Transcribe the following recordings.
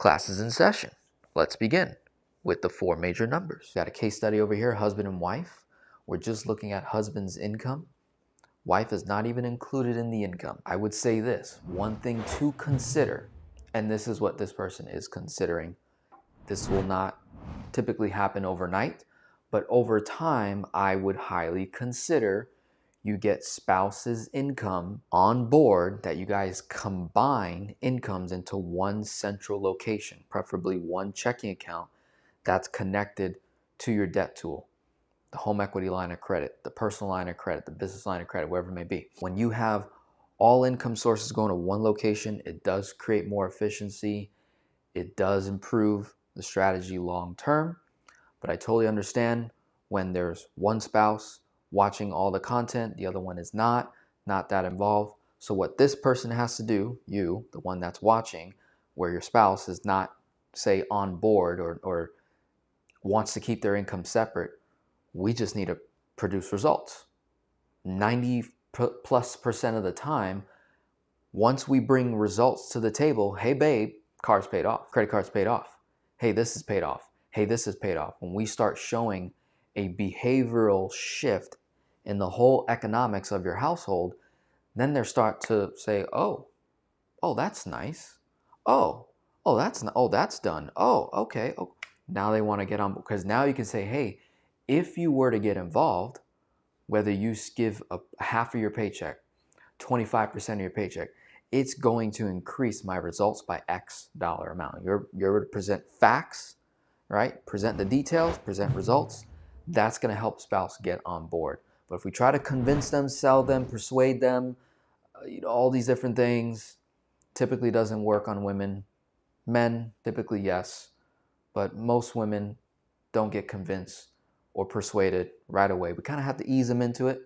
Classes in session. Let's begin with the four major numbers. Got a case study over here, husband and wife. We're just looking at husband's income. Wife is not even included in the income. I would say this, one thing to consider, and this is what this person is considering. This will not typically happen overnight, but over time, I would highly consider you get spouse's income on board that you guys combine incomes into one central location, preferably one checking account that's connected to your debt tool, the home equity line of credit, the personal line of credit, the business line of credit, wherever it may be. When you have all income sources going to one location, it does create more efficiency. It does improve the strategy long term. But I totally understand when there's one spouse watching all the content, the other one is not, not that involved. So, what this person has to do, you, the one that's watching, where your spouse is not, say, on board or, or wants to keep their income separate, we just need to produce results. 90 plus percent of the time, once we bring results to the table, hey, babe, car's paid off, credit card's paid off. Hey, this is paid off. Hey, this is paid off. When we start showing a behavioral shift in the whole economics of your household, then they start to say, "Oh, oh, that's nice. Oh, oh, that's oh, that's done. Oh, okay. Oh, now they want to get on because now you can say, "Hey, if you were to get involved, whether you give a half of your paycheck, 25% of your paycheck, it's going to increase my results by X dollar amount. You're you're to present facts, right? Present the details, present results. That's going to help spouse get on board. But if we try to convince them, sell them, persuade them, uh, you know, all these different things, typically doesn't work on women. Men, typically yes, but most women don't get convinced or persuaded right away. We kind of have to ease them into it,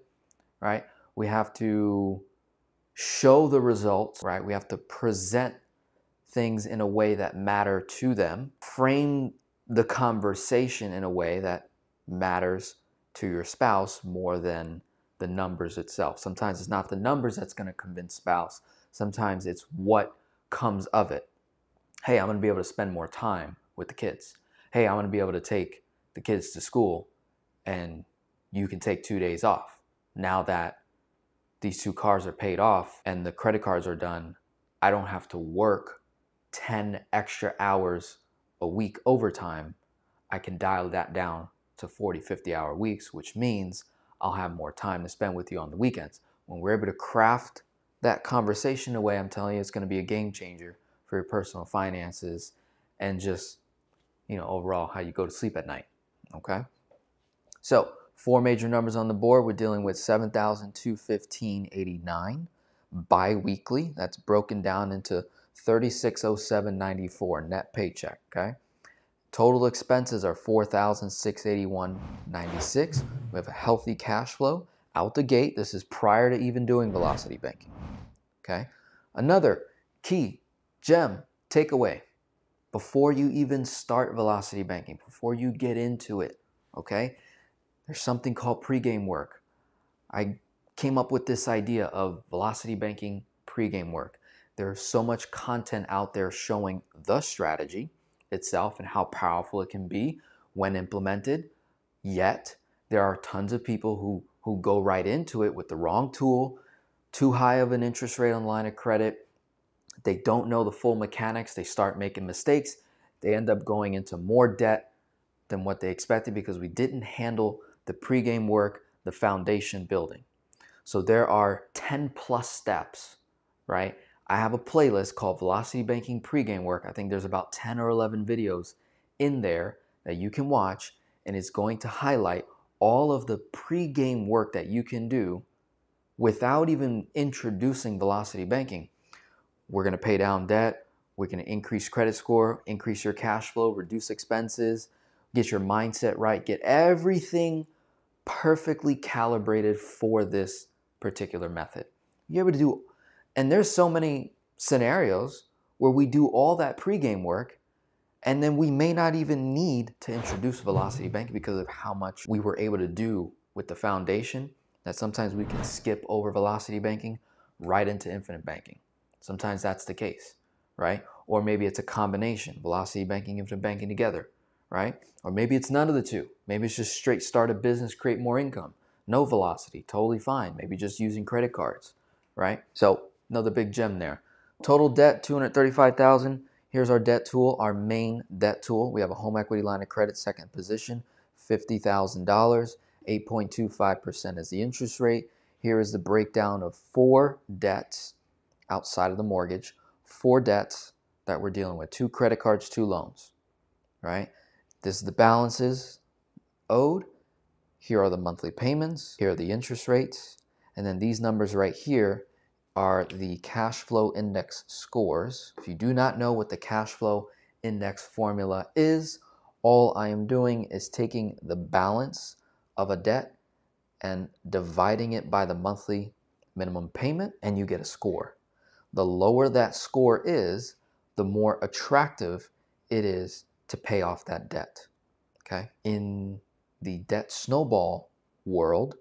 right? We have to show the results, right? We have to present things in a way that matter to them, frame the conversation in a way that matters to your spouse more than the numbers itself. Sometimes it's not the numbers that's going to convince spouse. Sometimes it's what comes of it. Hey, I'm going to be able to spend more time with the kids. Hey, I'm going to be able to take the kids to school and you can take 2 days off. Now that these two cars are paid off and the credit cards are done, I don't have to work 10 extra hours a week overtime. I can dial that down to 40, 50 hour weeks, which means I'll have more time to spend with you on the weekends. When we're able to craft that conversation away, I'm telling you, it's going to be a game changer for your personal finances and just, you know, overall how you go to sleep at night. Okay? So, four major numbers on the board. We're dealing with 7,215.89 bi-weekly. That's broken down into 3607.94 net paycheck, okay? Total expenses are 4,681.96. We have a healthy cash flow out the gate. This is prior to even doing velocity banking. Okay. Another key gem takeaway before you even start velocity banking, before you get into it, okay? There's something called pregame work. I came up with this idea of velocity banking pregame work. There's so much content out there showing the strategy itself and how powerful it can be when implemented. Yet, there are tons of people who, who go right into it with the wrong tool, too high of an interest rate on line of credit. They don't know the full mechanics. They start making mistakes. They end up going into more debt than what they expected because we didn't handle the pregame work, the foundation building. So there are 10 plus steps, right? I have a playlist called Velocity Banking Pregame Work. I think there's about 10 or 11 videos in there that you can watch, and it's going to highlight all of the pregame work that you can do without even introducing velocity banking. We're going to pay down debt, we're going to increase credit score, increase your cash flow, reduce expenses, get your mindset right, get everything perfectly calibrated for this particular method. You're able to do and there's so many scenarios where we do all that pregame work and then we may not even need to introduce velocity banking because of how much we were able to do with the foundation that sometimes we can skip over velocity banking right into infinite banking. Sometimes that's the case, right? Or maybe it's a combination, velocity banking, infinite banking together, right? Or maybe it's none of the two. Maybe it's just straight start a business, create more income. No velocity, totally fine. Maybe just using credit cards, right? So another big gem there. Total debt, 235,000. Here's our debt tool, our main debt tool. We have a home equity line of credit, second position, $50,000. 8.25% is the interest rate. Here is the breakdown of four debts outside of the mortgage, four debts that we're dealing with, two credit cards, two loans, right? This is the balances owed. Here are the monthly payments. Here are the interest rates. And then these numbers right here are the cash flow index scores. If you do not know what the cash flow index formula is, all I am doing is taking the balance of a debt and dividing it by the monthly minimum payment, and you get a score. The lower that score is, the more attractive it is to pay off that debt. Okay? In the debt snowball world,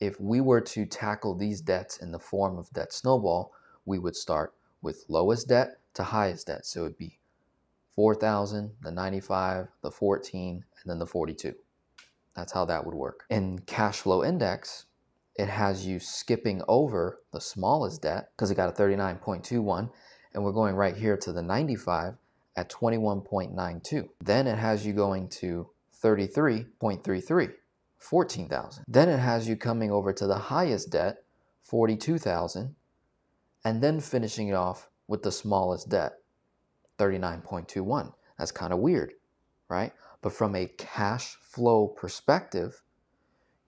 if we were to tackle these debts in the form of debt snowball, we would start with lowest debt to highest debt. So it would be 4,000, the 95, the 14, and then the 42. That's how that would work. In cash flow index, it has you skipping over the smallest debt because it got a 39.21 and we're going right here to the 95 at 21.92. Then it has you going to 33.33, 14,000. Then it has you coming over to the highest debt, 42,000, and then finishing it off with the smallest debt, 39.21. That's kind of weird, right? But from a cash flow perspective,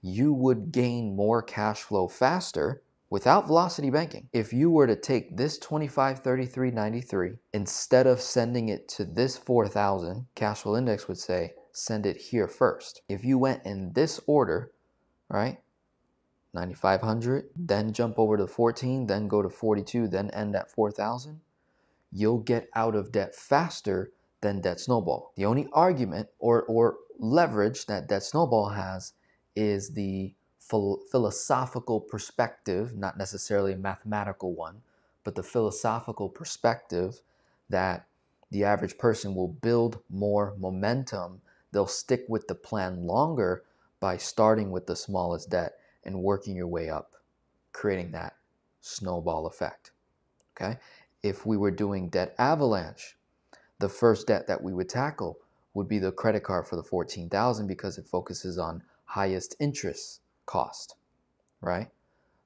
you would gain more cash flow faster without velocity banking. If you were to take this 2533.93 instead of sending it to this 4000, cash flow index would say send it here first. If you went in this order, right? 9500, then jump over to 14, then go to 42, then end at 4000, you'll get out of debt faster than Debt Snowball. The only argument or, or leverage that Debt Snowball has is the ph- philosophical perspective, not necessarily a mathematical one, but the philosophical perspective that the average person will build more momentum. They'll stick with the plan longer by starting with the smallest debt and working your way up, creating that snowball effect. Okay? If we were doing debt avalanche, the first debt that we would tackle would be the credit card for the 14,000 because it focuses on highest interest cost, right?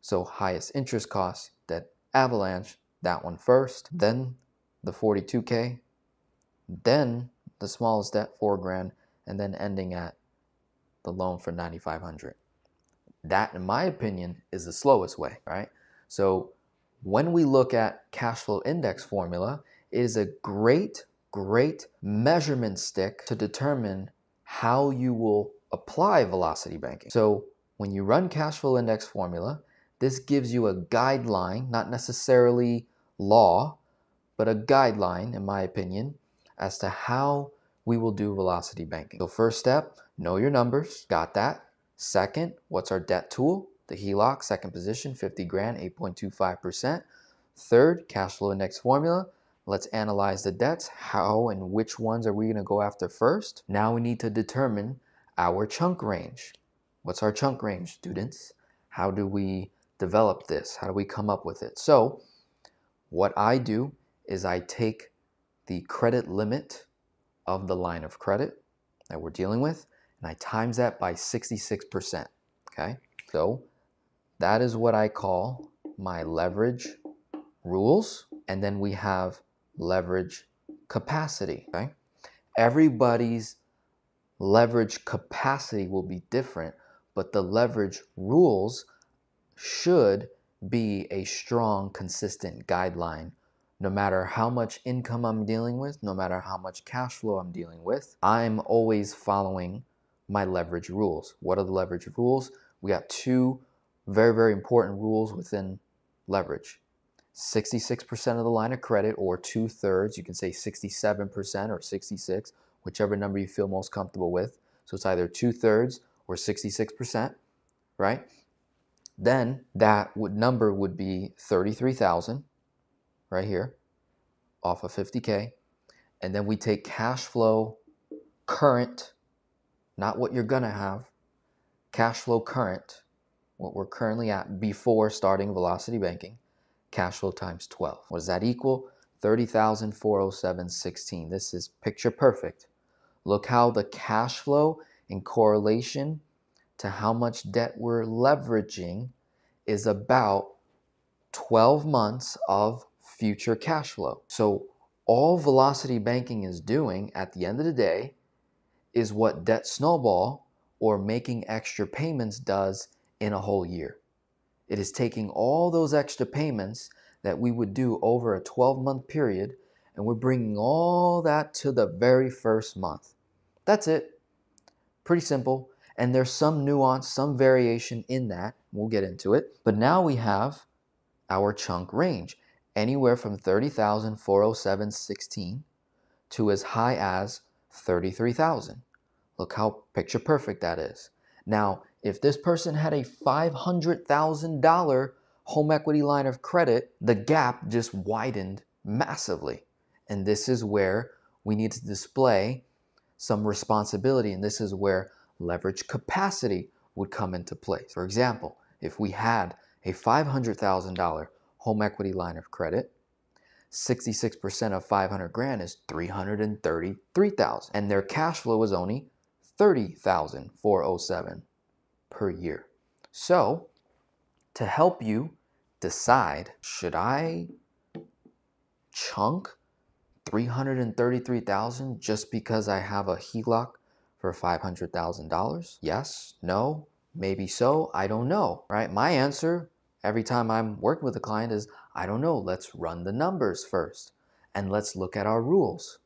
So highest interest cost, debt avalanche, that one first, then the 42k, then the smallest debt, 4 grand, and then ending at the loan for 9500. That in my opinion is the slowest way, right? So when we look at cash flow index formula, it is a great great measurement stick to determine how you will apply velocity banking. So when you run cash flow index formula, this gives you a guideline, not necessarily law, but a guideline, in my opinion, as to how we will do velocity banking. So first step, know your numbers. Got that. Second, what's our debt tool? The HELOC, second position, 50 grand, 8.25%. Third, cash flow index formula. Let's analyze the debts. How and which ones are we going to go after first? Now we need to determine our chunk range. What's our chunk range, students? How do we develop this? How do we come up with it? So, what I do is I take the credit limit of the line of credit that we're dealing with and I times that by 66%. Okay, so that is what I call my leverage rules. And then we have leverage capacity. Okay? Everybody's leverage capacity will be different, but the leverage rules should be a strong, consistent guideline. No matter how much income I'm dealing with, no matter how much cash flow I'm dealing with, I'm always following my leverage rules. What are the leverage rules? We got two very, very important rules within leverage 66% of the line of credit or two thirds. You can say 67% or 66, whichever number you feel most comfortable with. So it's either two thirds or 66%, right? Then that would number would be 33,000 right here. off of 50K. And then we take cash flow current, not what you're going to have, cash flow current, what we're currently at before starting velocity banking, cash flow times 12. What does that equal? 30,407.16. This is picture perfect. Look how the cash flow in correlation to how much debt we're leveraging is about 12 months of future cash flow. So all velocity banking is doing at the end of the day is what debt snowball or making extra payments does in a whole year. It is taking all those extra payments that we would do over a 12 month period and we're bringing all that to the very first month. That's it. Pretty simple. And there's some nuance, some variation in that. We'll get into it. But now we have our chunk range anywhere from 30,407.16 to as high as 33,000. Look how picture perfect that is. Now, if this person had a $500,000 home equity line of credit, the gap just widened massively. And this is where we need to display some responsibility. And this is where leverage capacity would come into place. For example, if we had a $500,000 home equity line of credit, 66% of 500 grand is 333,000 and their cash flow is only 30,407 per year. So, to help you decide, should I chunk 333,000 just because I have a HELOC for $500,000? Yes, no, maybe so, I don't know, right? My answer every time I'm working with a client is I don't know, let's run the numbers first and let's look at our rules.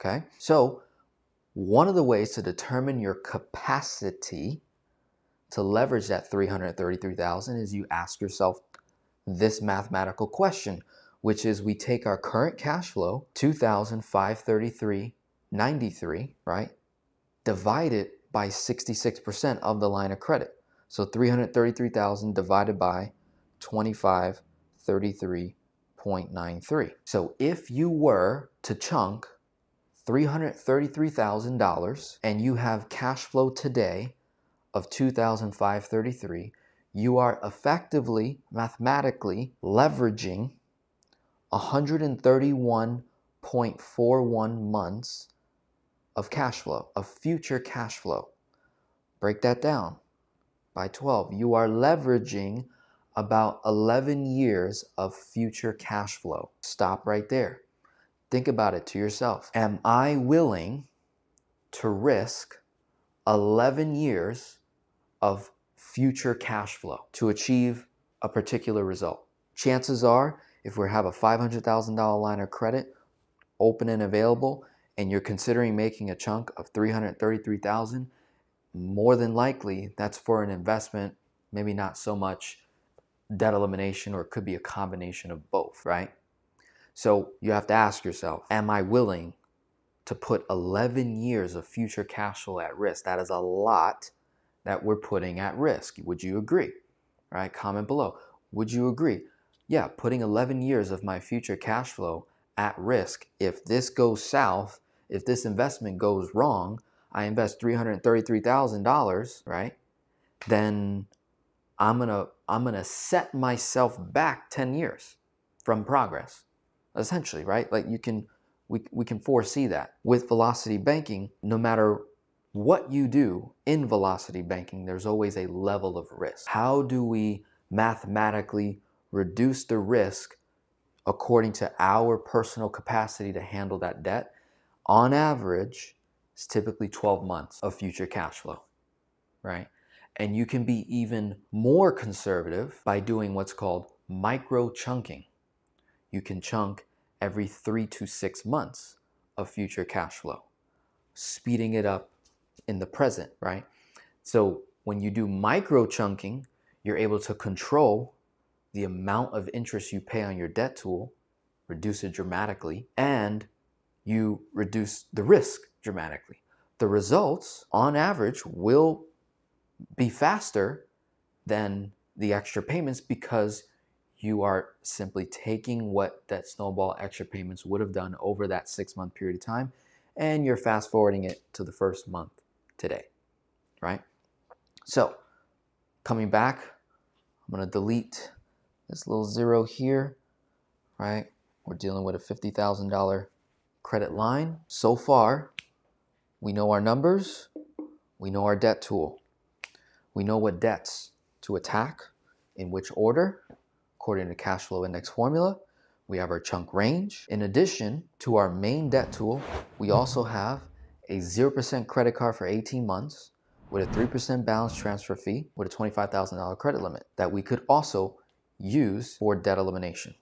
Okay? So, one of the ways to determine your capacity to leverage that 333,000 is you ask yourself this mathematical question, which is we take our current cash flow, 2,533.93, right? Divide it by 66% of the line of credit. So 333,000 divided by 2533.93. So if you were to chunk $333,000 and you have cash flow today of 2,533, you are effectively, mathematically leveraging 131.41 months of cash flow, of future cash flow. Break that down by 12. You are leveraging about 11 years of future cash flow. Stop right there. Think about it to yourself. Am I willing to risk 11 years of future cash flow to achieve a particular result? Chances are, if we have a $500,000 line of credit open and available, and you're considering making a chunk of 333,000, more than likely that's for an investment, maybe not so much debt elimination or it could be a combination of both, right? So you have to ask yourself, am I willing to put 11 years of future cash flow at risk? That is a lot that we're putting at risk. Would you agree? Right? Comment below. Would you agree? Yeah, putting 11 years of my future cash flow at risk. If this goes south, if this investment goes wrong, I invest $333,000, right? Then I'm going to I'm going to set myself back 10 years from progress essentially, right? Like you can, we, we can foresee that. With velocity banking, no matter what you do in velocity banking, there's always a level of risk. How do we mathematically reduce the risk according to our personal capacity to handle that debt? On average, typically 12 months of future cash flow, right? And you can be even more conservative by doing what's called micro chunking you can chunk every three to six months of future cash flow, speeding it up in the present, right? So when you do micro chunking, you're able to control the amount of interest you pay on your debt tool, reduce it dramatically, and you reduce the risk dramatically. The results, on average, will be faster than the extra payments because you are simply taking what that snowball extra payments would have done over that six month period of time and you're fast forwarding it to the first month today, right? So coming back, I'm to delete this little zero here, right? We're dealing with a $50,000 credit line. So far, we know our numbers, we know our debt tool, we know what debts to attack, in which order, according to cash flow index formula. We have our chunk range. In addition to our main debt tool, we also have a 0% credit card for 18 months with a 3% balance transfer fee with a $25,000 credit limit that we could also use for debt elimination.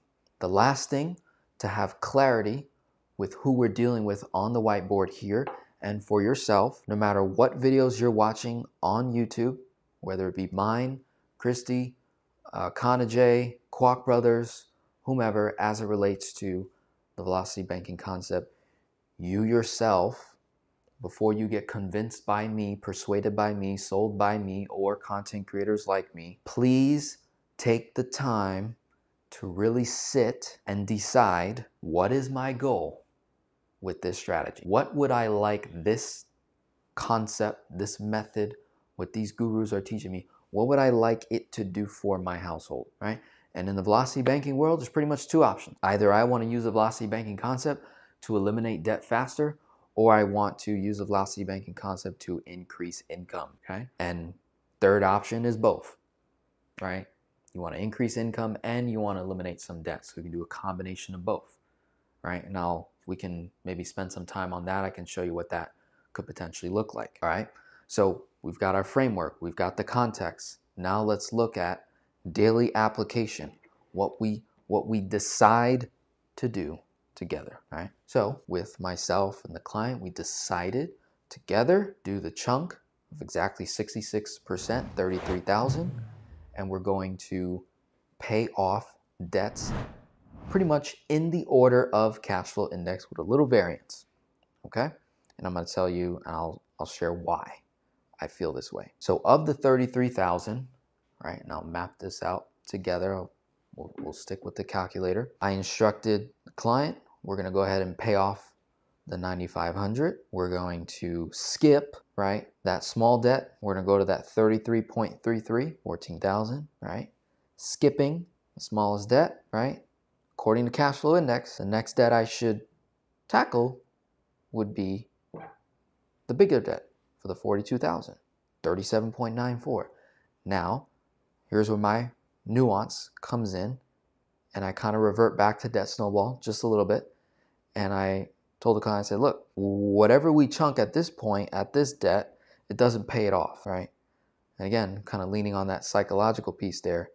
The last thing to have clarity with who we're dealing with on the whiteboard here and for yourself, no matter what videos you're watching on YouTube, whether it be mine, Christy, uh, J, Kwak Brothers, whomever, as it relates to the velocity banking concept, you yourself, before you get convinced by me, persuaded by me, sold by me, or content creators like me, please take the time to really sit and decide what is my goal with this strategy? What would I like this concept, this method, what these gurus are teaching me, what would I like it to do for my household, right? And in the velocity banking world, there's pretty much two options. Either I want to use the velocity banking concept to eliminate debt faster, or I want to use the velocity banking concept to increase income, okay? And third option is both, right? You want to increase income and you want to eliminate some debt. So we can do a combination of both, right? Now we can maybe spend some time on that. I can show you what that could potentially look like, all right? So we've got our framework, we've got the context. Now let's look at daily application, what we what we decide to do together, right? So with myself and the client, we decided together do the chunk of exactly 66%, 33,000 and we're going to pay off debts pretty much in the order of cash flow index with a little variance. Okay? And I'm going to tell you, and I'll, I'll share why I feel this way. So, of the 33,000, right, and I'll map this out together, we'll, we'll stick with the calculator. I instructed the client, we're going to go ahead and pay off the 9,500. We're going to skip, right, that small debt. We're going to go to that 33.33, 14,000, right? Skipping the smallest debt, right? According to cash flow index, the next debt I should tackle would be the bigger debt for the 42,000, 37.94. Now, here's where my nuance comes in and I kind of revert back to debt snowball just a little bit and I told the client, I said, look, whatever we chunk at this point, at this debt, it doesn't pay it off, right? And again, kind of leaning on that psychological piece there,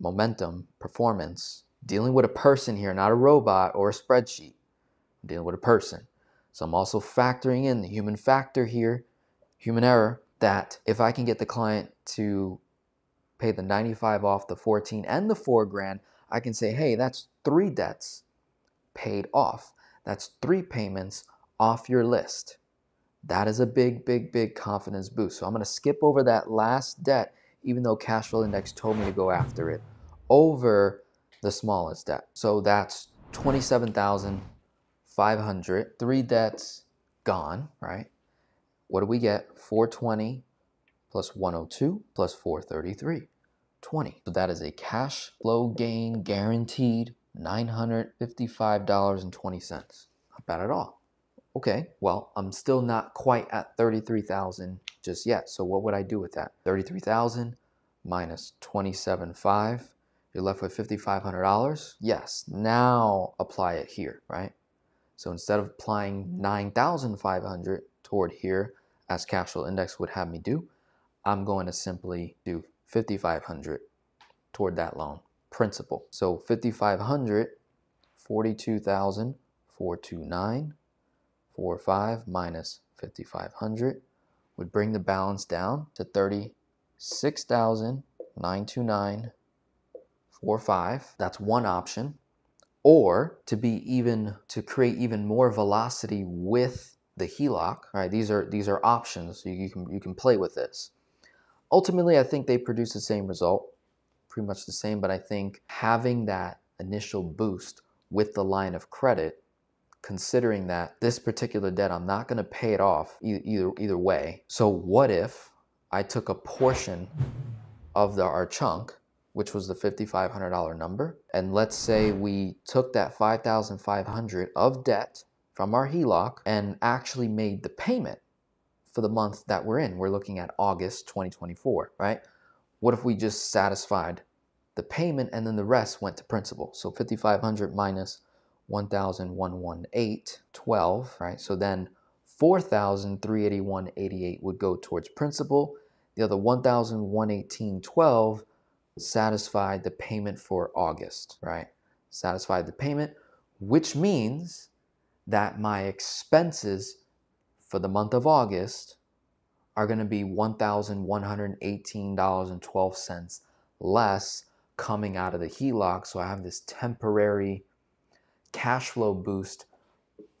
momentum, performance, dealing with a person here, not a robot or a spreadsheet. I'm dealing with a person. So I'm also factoring in the human factor here, human error, that if I can get the client to pay the 95 off the 14 and the 4 grand, I can say, hey, that's three debts paid off. That's three payments off your list. That is a big, big, big confidence boost. So I'm going to skip over that last debt, even though cash flow index told me to go after it, over the smallest debt. So that's 27,500. Three debts gone, right? What do we get? 420 plus 102 plus 433. 20. So that is a cash flow gain guaranteed $955.20. Not bad at all. Okay, well, I'm still not quite at 33,000 just yet. So what would I do with that? 33,000 minus 27.5. You're left with $5,500. Yes, now apply it here, right? So instead of applying 9,500 toward here, as cash flow index would have me do, I'm going to simply do 5,500 toward that loan principal. So 5,500, 42,429, 45 minus 5,500 would bring the balance down to 36,929.45. That's one option. Or to be even to create even more velocity with the HELOC. Right? These are these are options. You, you can you can play with this. Ultimately, I think they produce the same result pretty much the same, but I think having that initial boost with the line of credit, considering that this particular debt, I'm not going to pay it off either, either way. So, what if I took a portion of the, our chunk, which was the $5,500 number, and let's say we took that 5,500 of debt from our HELOC and actually made the payment for the month that we're in. We're looking at August 2024, right? What if we just satisfied the payment and then the rest went to principal? So 5500 minus 1118 12, right? So then 4381.88 would go towards principal. The other 1118 12 satisfied the payment for August, right? Satisfied the payment, which means that my expenses for the month of August are going to be $1,118.12 less coming out of the HELOC. So I have this temporary cash flow boost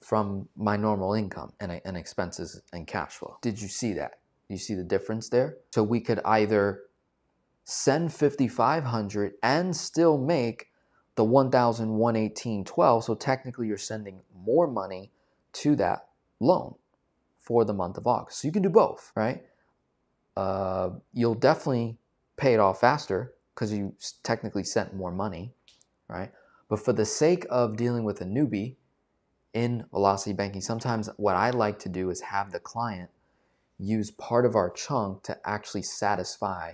from my normal income and, and expenses and cash flow. Did you see that? You see the difference there? So we could either send 5500 and still make the 1118.12 so technically you're sending more money to that loan for the month of August. So you can do both, right? Uh, you'll definitely pay it off faster because you technically sent more money, right? But for the sake of dealing with a newbie in velocity banking, sometimes what I like to do is have the client use part of our chunk to actually satisfy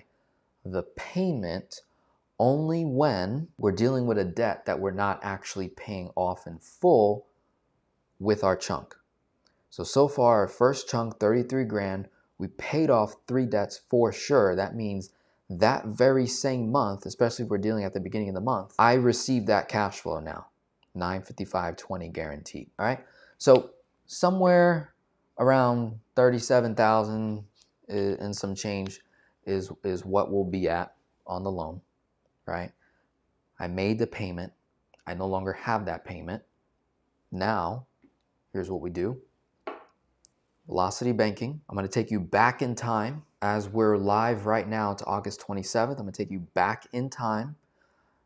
the payment only when we're dealing with a debt that we're not actually paying off in full with our chunk. So, so far, our first chunk, 33 grand, we paid off three debts for sure. That means that very same month, especially if we're dealing at the beginning of the month, I received that cash flow now, 955.20 guaranteed. All right. So somewhere around 37,000 uh, and some change is is what we'll be at on the loan, right? I made the payment. I no longer have that payment. Now, here's what we do. Velocity Banking. I'm going to take you back in time as we're live right now to August 27th. I'm going to take you back in time,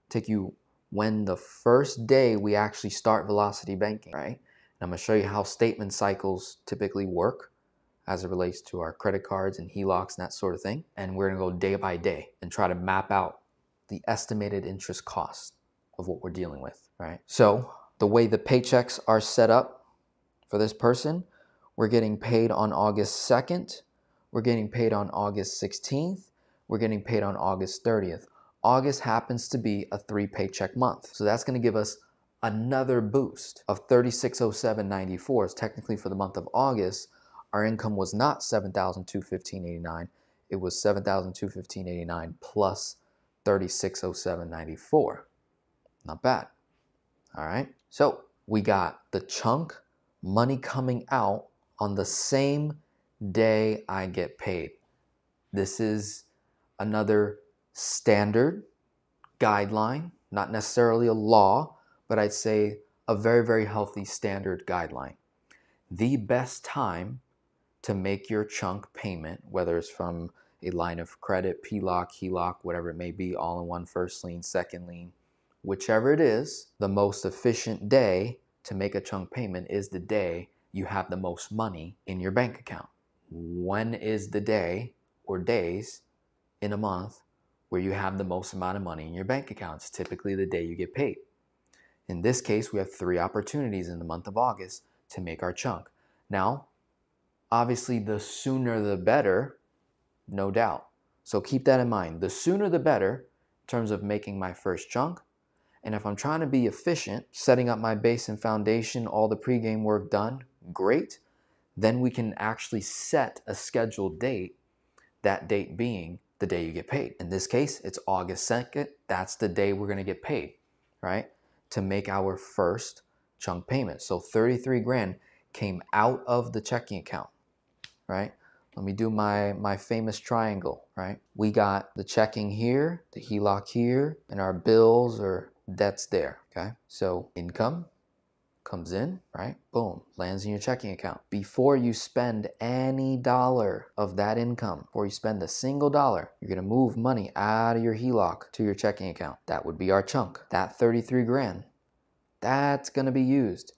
take you when the first day we actually start Velocity Banking, right? And I'm going to show you how statement cycles typically work as it relates to our credit cards and HELOCs and that sort of thing. And we're to go day by day and try to map out the estimated interest cost of what we're dealing with, right? So, the way the paychecks are set up for this person, we're getting paid on August 2nd. We're getting paid on August 16th. We're getting paid on August 30th. August happens to be a three paycheck month. So that's to give us another boost of 3607.94. It's technically for the month of August. Our income was not 7,215.89. It was 7,215.89 plus 3607.94. Not bad. All right. So we got the chunk money coming out on the same day I get paid. This is another standard guideline, not necessarily a law, but I'd say a very, very healthy standard guideline. The best time to make your chunk payment, whether it's from a line of credit, PLOC, HELOC, whatever it may be, all in one first lien, second lien, whichever it is, the most efficient day to make a chunk payment is the day you have the most money in your bank account. When is the day or days in a month where you have the most amount of money in your bank account? It's typically the day you get paid. In this case, we have three opportunities in the month of August to make our chunk. Now, obviously, the sooner the better, no doubt. So keep that in mind. The sooner the better in terms of making my first chunk. And if I'm trying to be efficient, setting up my base and foundation, all the pregame work done, great. Then we can actually set a scheduled date, that date being the day you get paid. In this case, it's August 2nd. That's the day we're going to get paid, right? To make our first chunk payment. So 33 grand came out of the checking account, right? Let me do my, my famous triangle, right? We got the checking here, the HELOC here, and our bills or debts there, okay? So income, comes in, right? Boom, lands in your checking account. Before you spend any dollar of that income, before you spend a single dollar, you're gonna move money out of your HELOC to your checking account. That would be our chunk. That 33 grand, that's gonna be used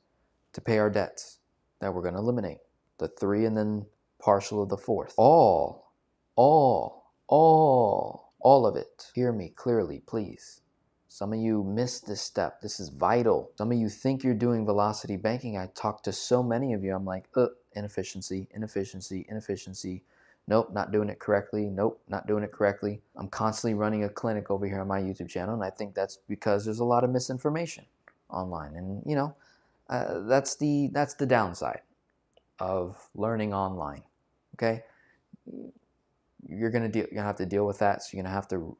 to pay our debts that we're gonna eliminate. The three and then partial of the fourth. All, all, all, all of it. Hear me clearly, please. Some of you missed this step. This is vital. Some of you think you're doing velocity banking. I talk to so many of you. I'm like, uh, inefficiency, inefficiency, inefficiency. Nope, not doing it correctly. Nope, not doing it correctly. I'm constantly running a clinic over here on my YouTube channel, and I think that's because there's a lot of misinformation online. And you know, uh, that's the that's the downside of learning online. Okay, you're gonna deal, you're gonna have to deal with that. So you're gonna have to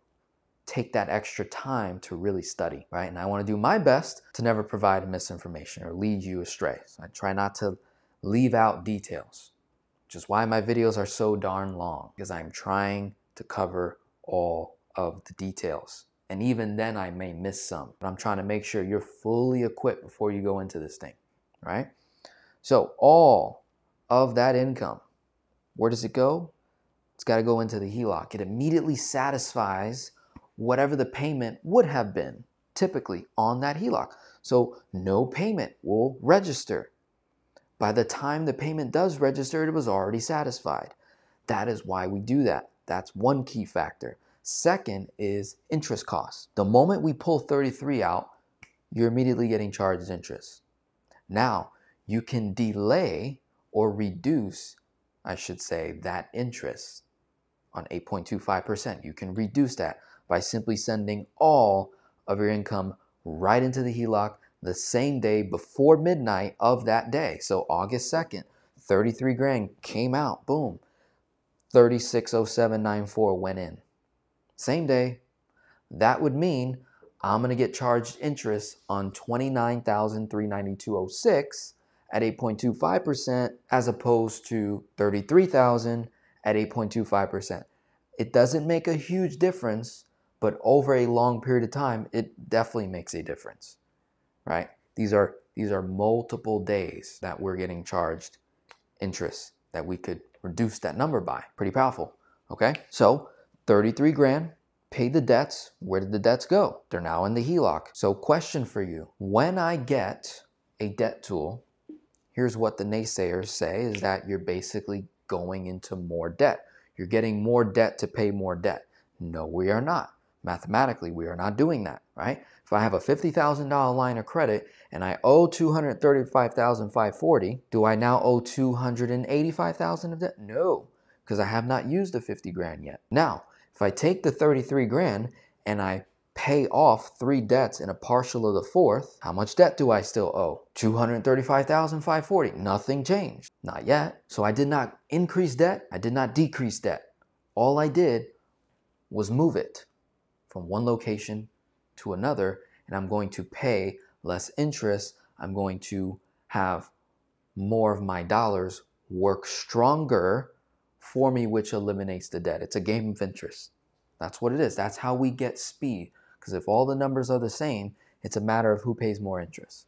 take that extra time to really study, right? And I want to do my best to never provide misinformation or lead you astray. So I try not to leave out details, which is why my videos are so darn long, because I'm trying to cover all of the details. And even then, I may miss some, but I'm trying to make sure you're fully equipped before you go into this thing, right? So, all of that income, where does it go? It's got to go into the HELOC. It immediately satisfies whatever the payment would have been typically on that HELOC. So no payment will register. By the time the payment does register, it was already satisfied. That is why we do that. That's one key factor. Second is interest costs. The moment we pull 33 out, you're immediately getting charged interest. Now, you can delay or reduce, I should say, that interest on 8.25%. You can reduce that by simply sending all of your income right into the HELOC the same day before midnight of that day. So August 2nd, 33 grand came out, boom. 360794 went in. Same day. That would mean I'm going to get charged interest on 29,392.06 at 8.25% as opposed to 33,000 at 8.25%. It doesn't make a huge difference but over a long period of time, it definitely makes a difference, right? These are these are multiple days that we're getting charged interest that we could reduce that number by. Pretty powerful, okay? So 33 grand, paid the debts. Where did the debts go? They're now in the HELOC. So question for you, when I get a debt tool, here's what the naysayers say is that you're basically going into more debt. You're getting more debt to pay more debt. No, we are not. Mathematically, we are not doing that, right? If I have a $50,000 line of credit and I owe 235,540, do I now owe 285,000 of debt? No, because I have not used the 50 grand yet. Now, if I take the 33 grand and I pay off three debts in a partial of the fourth, how much debt do I still owe? 235,540. Nothing changed. Not yet. So I did not increase debt. I did not decrease debt. All I did was move it from one location to another, and I'm going to pay less interest. I'm going to have more of my dollars work stronger for me, which eliminates the debt. It's a game of interest. That's what it is. That's how we get speed. Because if all the numbers are the same, it's a matter of who pays more interest.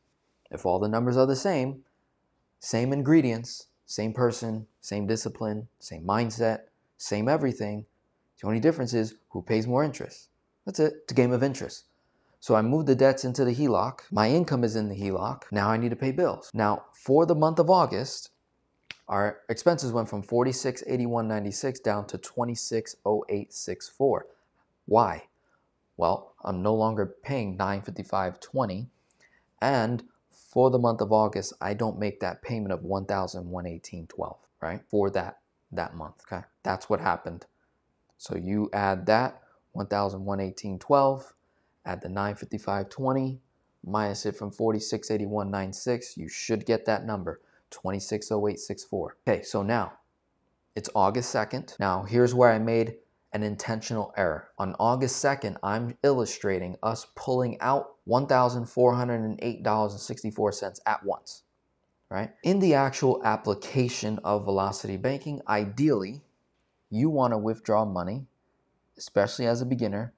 If all the numbers are the same, same ingredients, same person, same discipline, same mindset, same everything, the only difference is who pays more interest. That's it. It's a game of interest. So I moved the debts into the HELOC. My income is in the HELOC. Now I need to pay bills. Now, for the month of August, our expenses went from 4681.96 down to 2608.64. Why? Well, I'm no longer paying 955.20 and for the month of August, I don't make that payment of 1118.12, right? For that that month, okay? That's what happened. So you add that 1,118.12. Add the 955.20 minus it from 4681.96. You should get that number, 2608.64. Okay, so now it's August 2nd. Now here's where I made an intentional error. On August 2nd, I'm illustrating us pulling out $1,408.64 at once, right? In the actual application of velocity banking, ideally, you want to withdraw money especially as a beginner,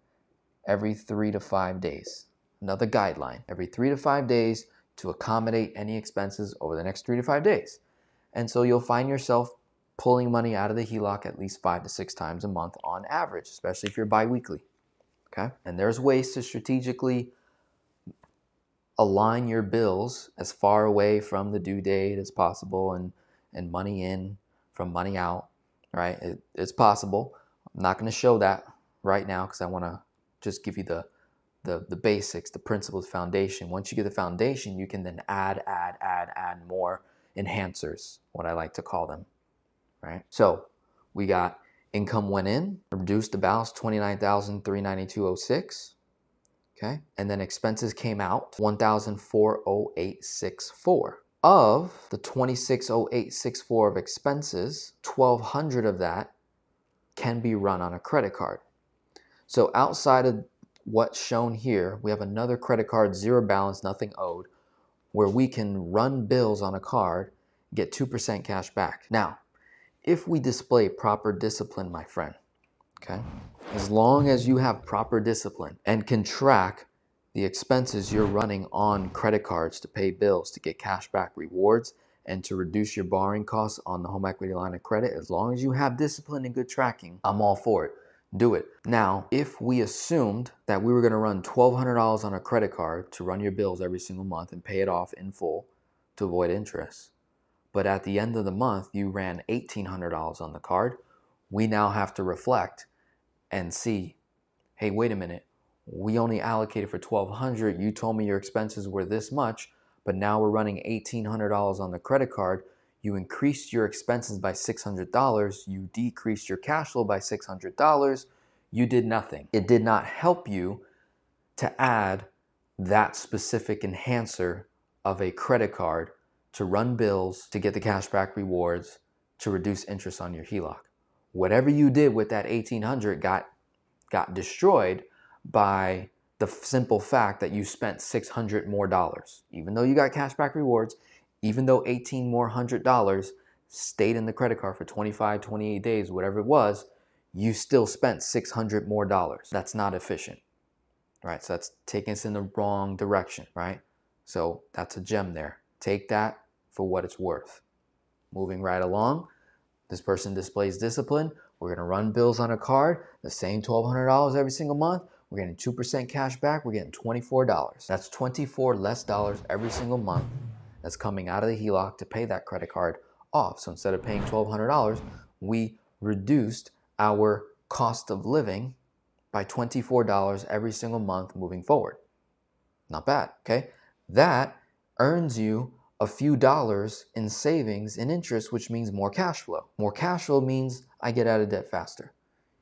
every three to five days. Another guideline every three to five days, to accommodate any expenses over the next three to five days. And so you'll find yourself pulling money out of the HELOC at least five to six times a month on average, especially if you're biweekly. Okay? And there's ways to strategically align your bills as far away from the due date as possible and, and money in from money out, right? It, it's possible. I'm not going to show that right now because I want to just give you the, the, the basics, the principles, foundation. Once you get the foundation, you can then add, add, add, add more enhancers, what I like to call them, right? So we got income went in, reduced the balance 29,392.06. Okay. And then expenses came out 1,408.64. Of the 260864 of expenses, 1200 of that can be run on a credit card. So outside of what's shown here, we have another credit card, zero balance, nothing owed, where we can run bills on a card, get 2% cash back. Now, if we display proper discipline, my friend, okay, as long as you have proper discipline and can track the expenses you're running on credit cards to pay bills, to get cash back rewards, and to reduce your borrowing costs on the home equity line of credit, as long as you have discipline and good tracking, I'm all for it. Do it. Now, if we assumed that we were going to run $1,200 on a credit card to run your bills every single month and pay it off in full to avoid interest, but at the end of the month you ran $1,800 on the card, we now have to reflect and see hey, wait a minute, we only allocated for 1200 you told me your expenses were this much but now we're running $1800 on the credit card. You increased your expenses by $600 you decreased your cash flow by $600 you did nothing. It did not help you to add that specific enhancer of a credit card to run bills to get the cashback rewards to reduce interest on your HELOC whatever you did with that 1800 got got destroyed by the simple fact that you spent 600 more dollars. Even though you got cashback rewards, even though 18 more hundred dollars stayed in the credit card for 25, 28 days, whatever it was, you still spent 600 more dollars. That's not efficient, right? So that's taking us in the wrong direction, right? So that's a gem there. Take that for what it's worth. Moving right along, this person displays discipline. We're going to run bills on a card, the same $1,200 every single month. We're getting 2% cash back. We're getting $24. That's 24 less dollars every single month that's coming out of the HELOC to pay that credit card off. So instead of paying $1,200, we reduced our cost of living by $24 every single month moving forward. Not bad, okay? That earns you a few dollars in savings in interest, which means more cash flow. More cash flow means I get out of debt faster.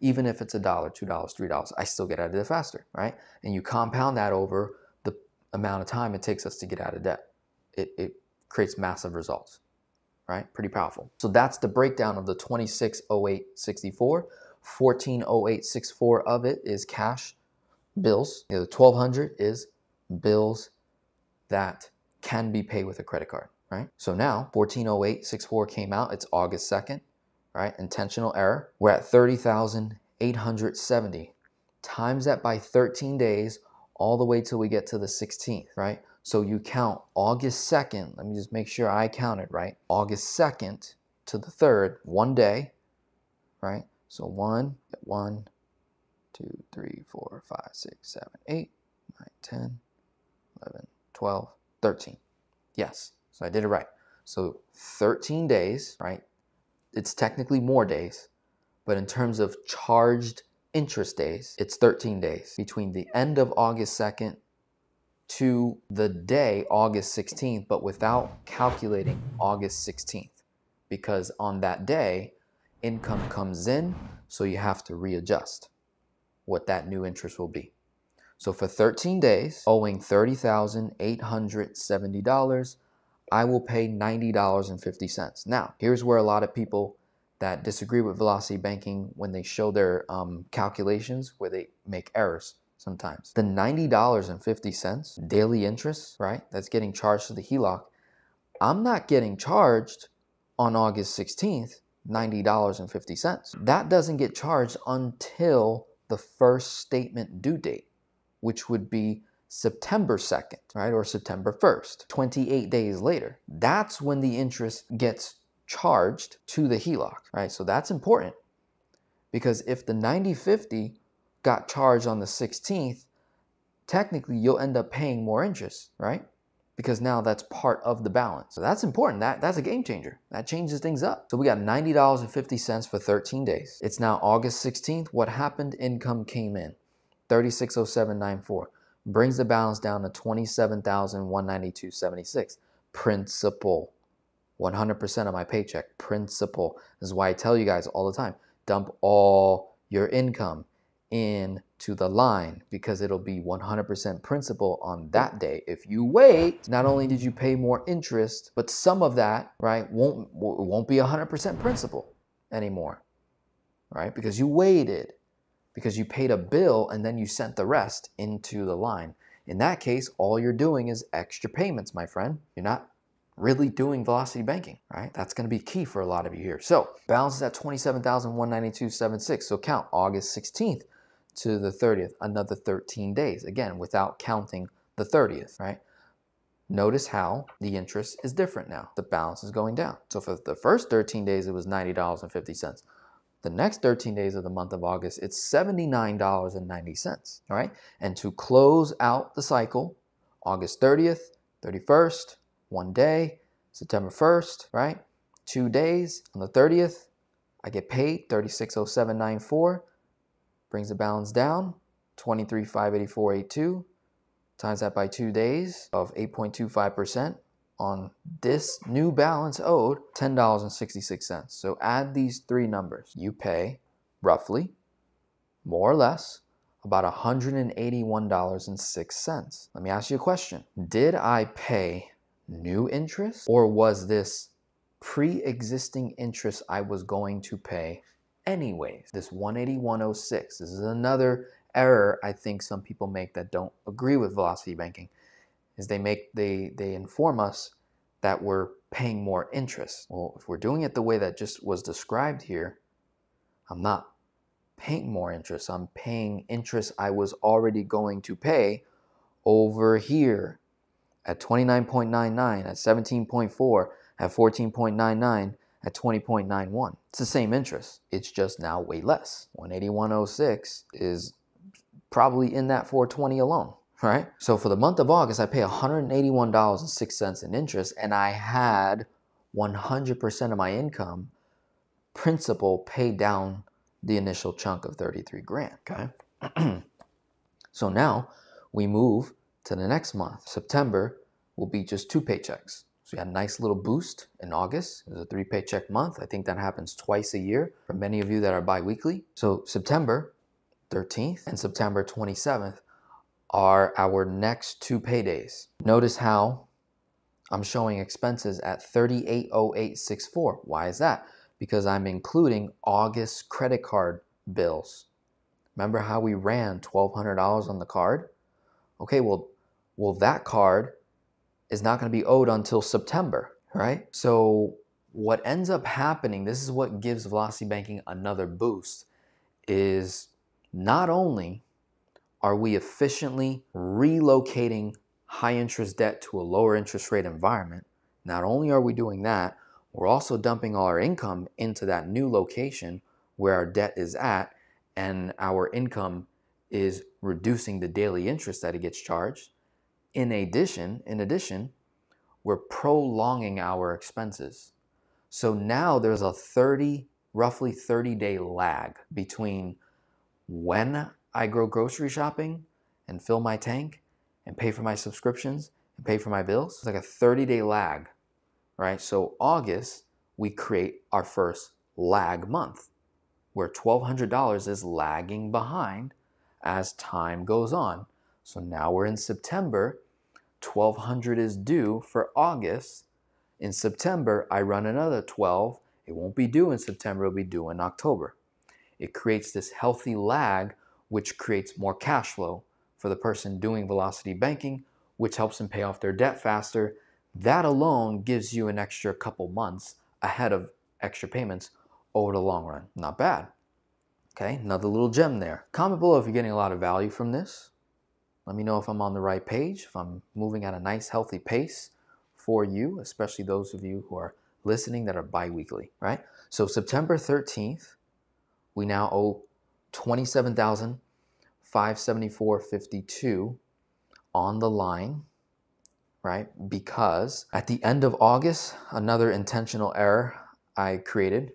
Even if it's a dollar, two dollars, three dollars, I still get out of debt faster, right? And you compound that over the amount of time it takes us to get out of debt. It, it creates massive results, right? Pretty powerful. So that's the breakdown of the 260864. 140864 of it is cash bills. The 1200 is bills that can be paid with a credit card, right? So now 140864 came out. It's August 2nd, right? Intentional error. We're at 30,870. Times that by 13 days all the way till we get to the 16th, right? So you count August 2nd. Let me just make sure I counted right. August 2nd to the 3rd, one day, right? So one, one, two, three, four, five, six, seven, eight, nine, 10, 11, 12, 13. Yes, so I did it right. So 13 days, right? It's technically more days, but in terms of charged interest days, it's 13 days between the end of August 2nd to the day August 16th, but without calculating August 16th. Because on that day, income comes in, so you have to readjust what that new interest will be. So for 13 days, owing $30,870, I will pay $90.50. Now, here's where a lot of people that disagree with velocity banking when they show their um, calculations where they make errors sometimes. The $90.50 daily interest, right, that's getting charged to the HELOC, I'm not getting charged on August 16th $90.50. That doesn't get charged until the first statement due date which would be September 2nd, right, or September 1st, 28 days later. That's when the interest gets charged to the HELOC, right? So that's important because if the 9050 got charged on the 16th, technically you'll end up paying more interest, right? Because now that's part of the balance. So that's important. That, that's a game changer. That changes things up. So we got $90.50 for 13 days. It's now August 16th. What happened? Income came in. 360794 brings the balance down to 27,192.76. Principal. 100% of my paycheck. Principal. This is why I tell you guys all the time dump all your income into the line because it'll be 100% principal on that day. If you wait, not only did you pay more interest, but some of that, right, won't won't be 100% principal anymore. Right? Because you waited. Because you paid a bill and then you sent the rest into the line. In that case, all you're doing is extra payments, my friend. You're not really doing velocity banking, right? That's going to be key for a lot of you here. So balance is at 27,192.76. So count August 16th to the 30th, another 13 days. Again, without counting the 30th, right? Notice how the interest is different now. The balance is going down. So for the first 13 days, it was $90.50. The next 13 days of the month of August, it's $79.90. All right. And to close out the cycle, August 30th, 31st, one day, September 1st, right? Two days on the 30th, I get paid 360794, brings the balance down 23,584.82. Times that by two days of 8.25% on this new balance owed $10.66. So add these three numbers. You pay roughly, more or less, about $181.06. Let me ask you a question. Did I pay new interest or was this pre-existing interest I was going to pay anyways? This 18106, this is another error I think some people make that don't agree with velocity banking is they make they they inform us that we're paying more interest. Well, if we're doing it the way that just was described here, I'm not paying more interest. I'm paying interest I was already going to pay over here at 29.99, at 17.4, at 14.99, at 20.91. It's the same interest. It's just now way less. 181.06 is probably in that 420 alone, right? So for the month of August, I pay $181.06 in interest and I had 100% of my income principal paid down the initial chunk of 33 grand, okay? so now we move to the next month. September will be just two paychecks. So we had a nice little boost in August. It was a three paycheck month. I think that happens twice a year for many of you that are biweekly. So September 13th and September 27th are our next two paydays. Notice how I'm showing expenses at 380864. Why is that? Because I'm including August credit card bills. Remember how we ran $1,200 on the card? Okay, well, well, that card is not going to be owed until September, right? So what ends up happening, this is what gives velocity banking another boost, is not only are we efficiently relocating high interest debt to a lower interest rate environment, not only are we doing that, we're also dumping all our income into that new location where our debt is at and our income is reducing the daily interest that it gets charged in addition, in addition, we're prolonging our expenses. So now there's a 30, roughly 30 day lag between when I go grocery shopping and fill my tank and pay for my subscriptions and pay for my bills. It's like a 30 day lag, right? So August, we create our first lag month where $1,200 is lagging behind as time goes on. So now we're in September. 1200 is due for August. In September, I run another 12. It won't be due in September, it'll be due in October. It creates this healthy lag, which creates more cash flow for the person doing velocity banking, which helps them pay off their debt faster. That alone gives you an extra couple months ahead of extra payments over the long run. Not bad. Okay, another little gem there. Comment below if you're getting a lot of value from this. Let me know if I'm on the right page, if I'm moving at a nice, healthy pace for you, especially those of you who are listening that are biweekly, right? So September 13th, we now owe 27,574.52 on the line, right? Because at the end of August, another intentional error I created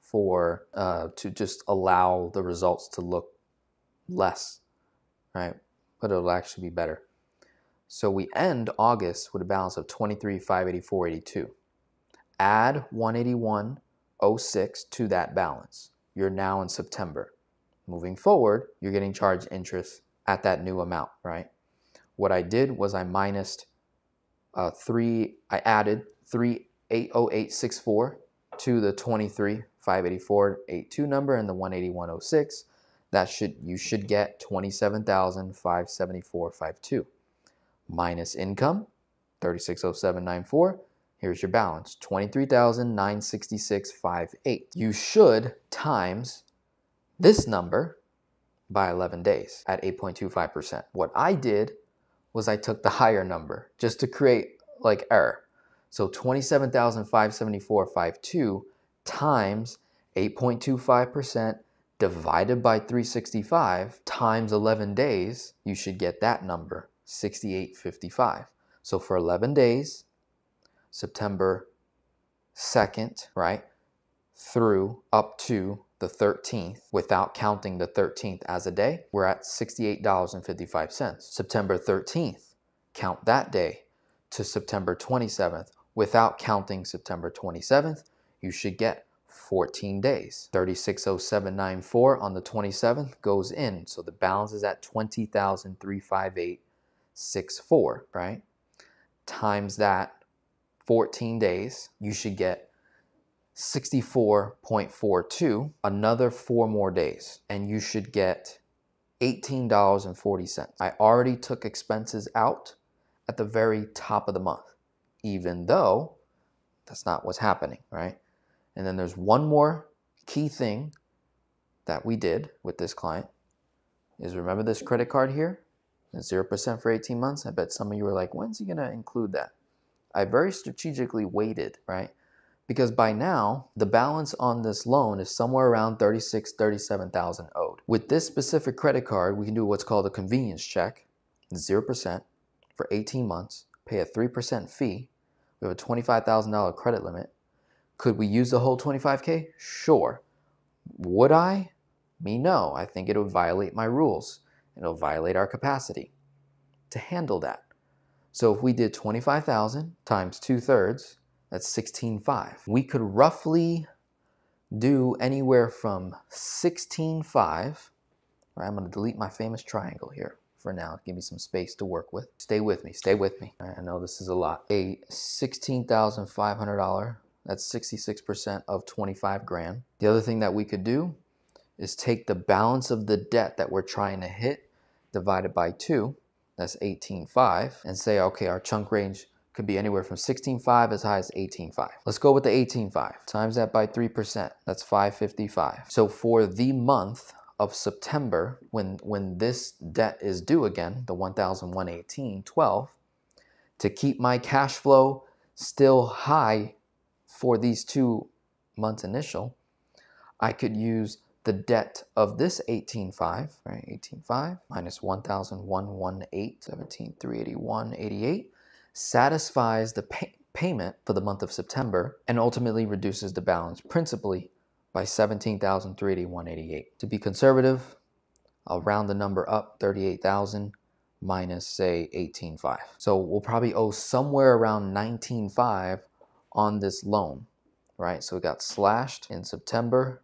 for uh, to just allow the results to look less, right? But it'll actually be better. So we end August with a balance of 23,584.82. Add 181.06 to that balance. You're now in September. Moving forward, you're getting charged interest at that new amount, right? What I did was I minused uh, three, I added 380864 to the 23,584.82 number and the 18106, that should you should get 27,574.52 minus income 360794 here's your balance 23,966.58 you should times this number by 11 days at 8.25% what i did was i took the higher number just to create like error so 27,574.52 times 8.25% divided by 365 times 11 days, you should get that number, 68.55. So for 11 days, September 2nd, right, through up to the 13th, without counting the 13th as a day, we're at $68.55. September 13th, count that day to September 27th, without counting September 27th, you should get 14 days. 360794 on the 27th goes in. So the balance is at 20,358.64, right? Times that 14 days, you should get 64.42, another four more days, and you should get $18.40. I already took expenses out at the very top of the month even though that's not what's happening, right? And then there's one more key thing that we did with this client is remember this credit card here? 0% for 18 months. I bet some of you were like, when's he going to include that? I very strategically waited, right? Because by now, the balance on this loan is somewhere around 36, 37,000 owed. With this specific credit card, we can do what's called a convenience check, 0% for 18 months, pay a 3% fee, we have a $25,000 credit limit. Could we use the whole 25K? Sure. Would I? Me, no. I think it would violate my rules. It'll violate our capacity to handle that. So if we did 25,000 times two thirds, that's 16.5. We could roughly do anywhere from 16.5, right, I'm gonna delete my famous triangle here for now. Give me some space to work with. Stay with me. Stay with me. Right, I know this is a lot. A $16,500. That's 66% of 25 grand. The other thing that we could do is take the balance of the debt that we're trying to hit divided by 2. That's 18.5 and say, okay, our chunk range could be anywhere from 16.5 as high as 18.5. Let's go with the 18.5. Times that by 3%. That's 555. So for the month of September, when, when this debt is due again, the 1,118.12, to keep my cash flow still high for these two months initial, I could use the debt of this 18.5, right? 18.5 minus 1,118, 17,381.88 satisfies the pay payment for the month of September and ultimately reduces the balance principally by 17,381.88. To be conservative, I'll round the number up 38,000 minus say 18.5. So we'll probably owe somewhere around 19.5 on this loan, right? So we got slashed in September.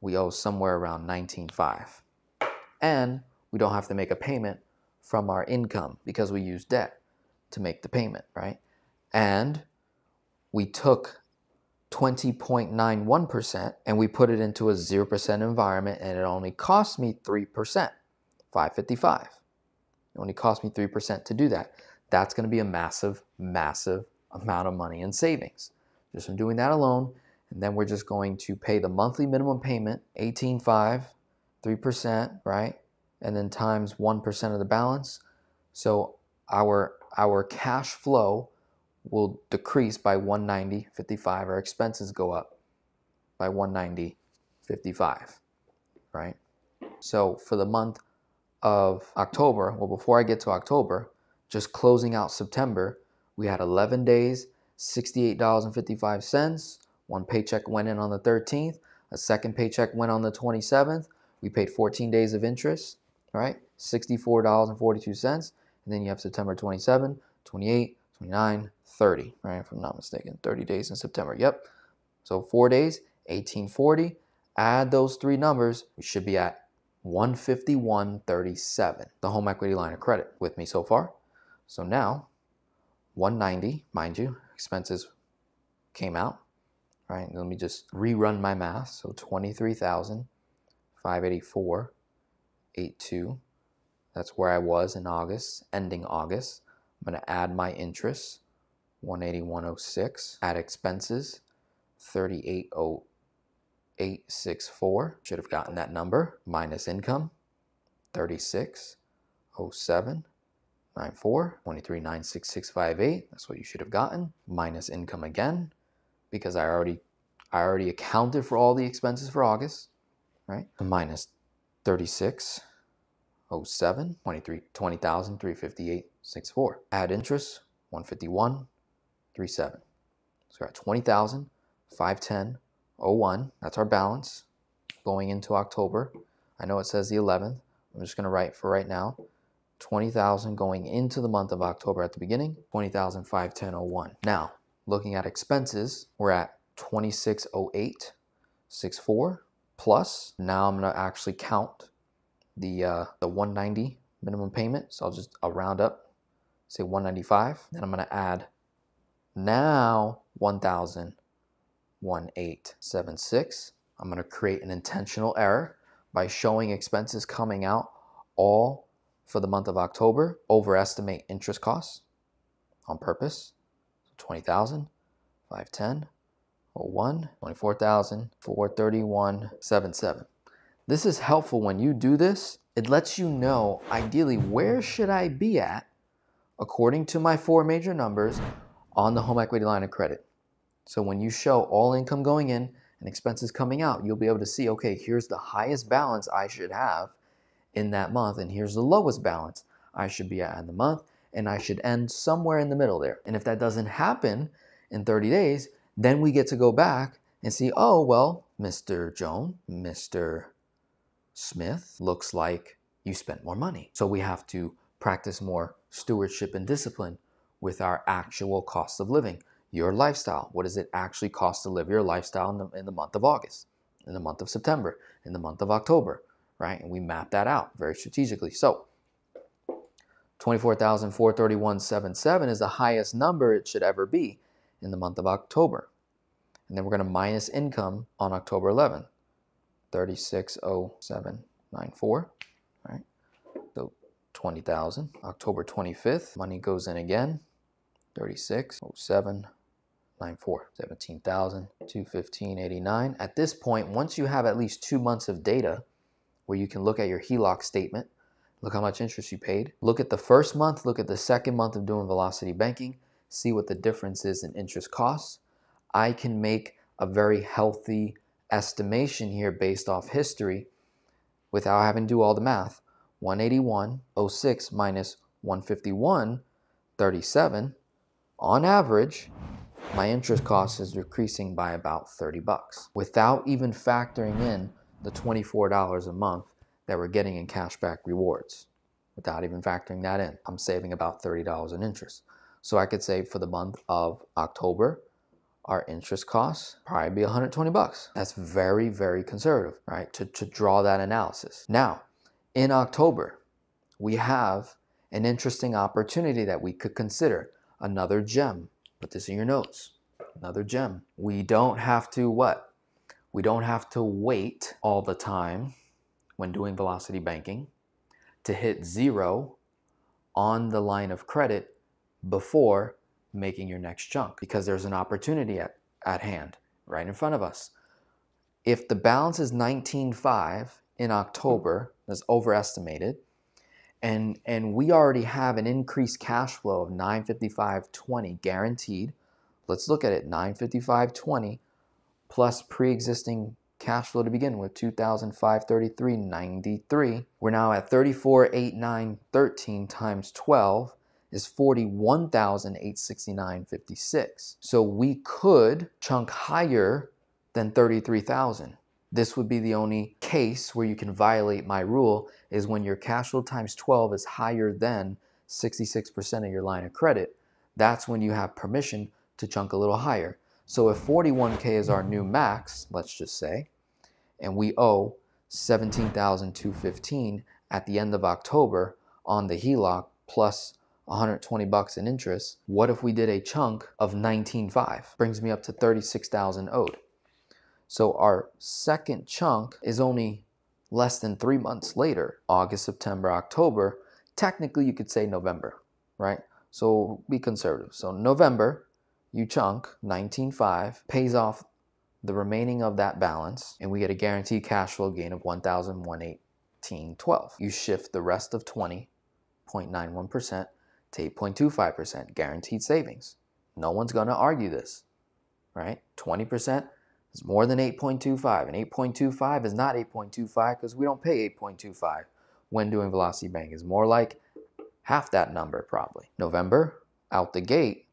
We owe somewhere around 19.5. And we don't have to make a payment from our income because we use debt to make the payment, right? And we took 20.91% and we put it into a 0% environment and it only cost me 3%, 555. It only cost me 3% to do that. That's going to be a massive, massive amount of money in savings. Just from doing that alone, and then we're just going to pay the monthly minimum payment, 18.5, 3%, right? and then times 1% of the balance. So our our cash flow will decrease by 190.55. Our expenses go up by 190.55, right? So for the month of October, well, before I get to October, just closing out September, we had 11 days, $68.55. One paycheck went in on the 13th. A second paycheck went on the 27th. We paid 14 days of interest, right? $64.42. And then you have September 27, 28, 29, 30, right? If I'm not mistaken, 30 days in September. Yep. So four days, 1840. Add those three numbers, we should be at 151.37. The home equity line of credit with me so far. So now 190, mind you, expenses came out, right? Let me just rerun my math. So 23,584, 82. That's where I was in August, ending August. I'm going to add my interest, 18106. Add expenses, 380,864. Should have gotten that number. Minus income, 3607. 94, 23,96658. That's what you should have gotten. Minus income again, because I already I already accounted for all the expenses for August, right? Minus 3607, 23, 20,358.64. Add interest, 151, 37. So we're at 20,000, 510.01. That's our balance going into October. I know it says the 11th. I'm just going to write for right now 20,000 going into the month of October at the beginning, 20,510.01. Now, looking at expenses, we're at 2608.64 plus. Now I'm gonna actually count the uh, the 190 minimum payment. So I'll just I'll round up, say 195. Then I'm gonna add now 1,01876. I'm gonna create an intentional error by showing expenses coming out all for the month of October, overestimate interest costs on purpose. 20,000, 510, 01, 24,000, 431.77. This is helpful when you do this. It lets you know ideally where should I be at according to my four major numbers on the home equity line of credit. So when you show all income going in and expenses coming out, you'll be able to see, okay, here's the highest balance I should have in that month, and here's the lowest balance I should be at in the month, and I should end somewhere in the middle there. And if that doesn't happen in 30 days, then we get to go back and see, oh, well, Mr. Joan, Mr. Smith, looks like you spent more money. So we have to practice more stewardship and discipline with our actual cost of living. Your lifestyle, what does it actually cost to live your lifestyle in the, in the month of August, in the month of September, in the month of October? right? And we map that out very strategically. So 24,431.77 is the highest number it should ever be in the month of October. And then we're going to minus income on October 11, 360794, right? So 20,000. October 25th, money goes in again, 360794, 17,215.89. At this point, once you have at least two months of data, where you can look at your HELOC statement, look how much interest you paid, look at the first month, look at the second month of doing velocity banking, see what the difference is in interest costs. I can make a very healthy estimation here based off history without having to do all the math. 181.06 minus 151.37, on average, my interest cost is decreasing by about 30 bucks without even factoring in the $24 a month that we're getting in cashback rewards without even factoring that in. I'm saving about $30 in interest. So I could say for the month of October, our interest costs probably be 120 bucks. That's very, very conservative, right? To, to draw that analysis. Now, in October, we have an interesting opportunity that we could consider. Another gem. Put this in your notes. Another gem. We don't have to what? We don't have to wait all the time when doing velocity banking to hit zero on the line of credit before making your next chunk because there's an opportunity at, at hand right in front of us. If the balance is 19.5 in October that's overestimated. And, and we already have an increased cash flow of 955.20 guaranteed. Let's look at it 955.20 plus pre-existing cash flow to begin with 2533.93 we're now at 348913 times 12 is 41,869.56 so we could chunk higher than 33,000 this would be the only case where you can violate my rule is when your cash flow times 12 is higher than 66% of your line of credit. That's when you have permission to chunk a little higher. So if 41K is our new max, let's just say, and we owe 17,215 at the end of October on the HELOC plus 120 bucks in interest, what if we did a chunk of 19.5? Brings me up to 36,000 owed. So our second chunk is only less than three months later, August, September, October. Technically, you could say November, right? So be conservative. So November, you chunk 19.5, pays off the remaining of that balance, and we get a guaranteed cash flow gain of 1,118.12. You shift the rest of 20.91% to 8.25% guaranteed savings. No one's going to argue this, right? 20% is more than 8.25, and 8.25 is not 8.25 because we don't pay 8.25 when doing Velocity Bank. It's more like half that number probably. November, out the gate,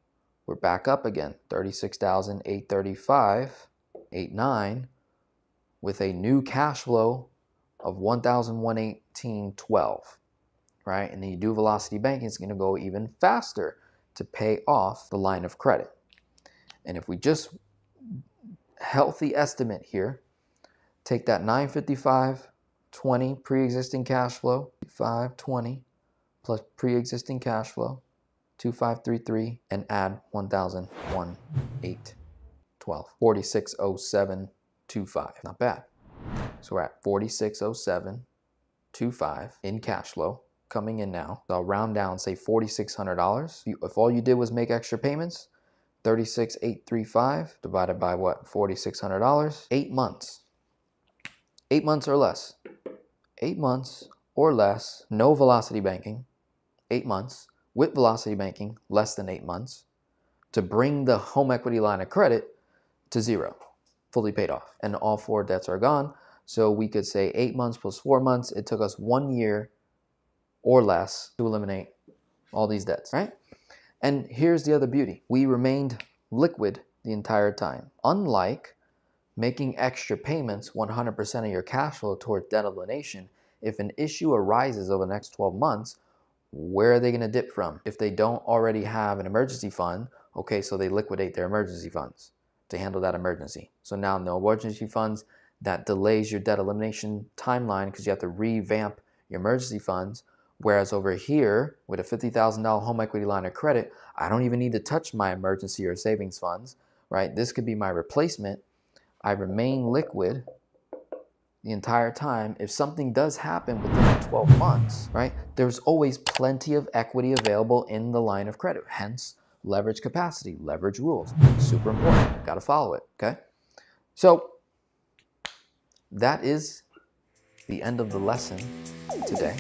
we're back up again, 36,835, 89, with a new cash flow of 1,118.12, right? And then you do velocity banking, it's going to go even faster to pay off the line of credit. And if we just healthy estimate here, take that 955 20 pre-existing cash flow, 520 plus pre-existing cash flow 2533 and add 1001.812. 460725. Not bad. So we're at 460725 in cash flow coming in now. So I'll round down, say $4,600. If all you did was make extra payments, 36,835 divided by what? $4,600. Eight months. Eight months or less. Eight months or less. No velocity banking. Eight months with velocity banking less than eight months to bring the home equity line of credit to zero, fully paid off. And all four debts are gone. So we could say eight months plus four months. It took us one year or less to eliminate all these debts, right? And here's the other beauty we remained liquid the entire time. Unlike making extra payments 100% of your cash flow toward debt elimination, if an issue arises over the next 12 months, where are they going to dip from? If they don't already have an emergency fund, okay, so they liquidate their emergency funds to handle that emergency. So now no emergency funds, that delays your debt elimination timeline because you have to revamp your emergency funds. Whereas over here, with a $50,000 home equity line of credit, I don't even need to touch my emergency or savings funds, right? This could be my replacement. I remain liquid the entire time, if something does happen within 12 months, right, there's always plenty of equity available in the line of credit. Hence, leverage capacity, leverage rules. Super important. Got to follow it, okay? So, that is the end of the lesson today.